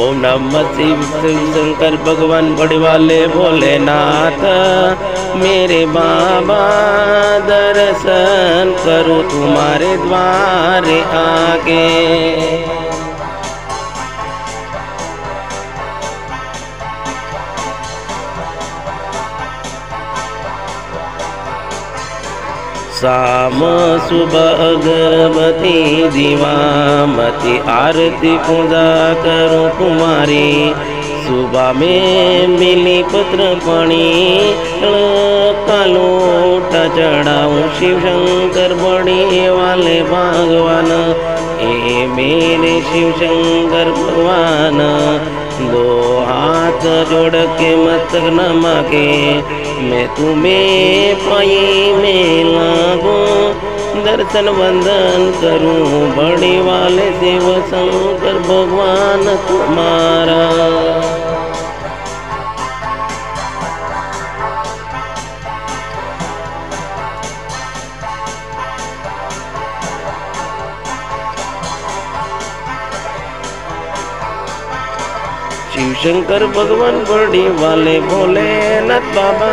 ओम नमः शिव शंकर भगवान बड़े वाले भोलेनाथ मेरे बाबा दर्शन करो तुम्हारे द्वारे आगे। शाम सुबह अगरबती दीवामती आरती पूजा करूँ तुम्हारी सुबह में मिली पत्र पानी कालोटा चढ़ाऊं शिव शंकर बड़े वाले भगवान ए मेरे शिव शंकर भगवान, दो हाथ जोड़ के मस्तक नमा के मैं तुम्हें पाई में लागू दर्शन वंदन करूँ। बड़े वाले शिव शंकर भगवान तुम्हारा। शिव शंकर भगवान बड़ी वाले भोलेनाथ बाबा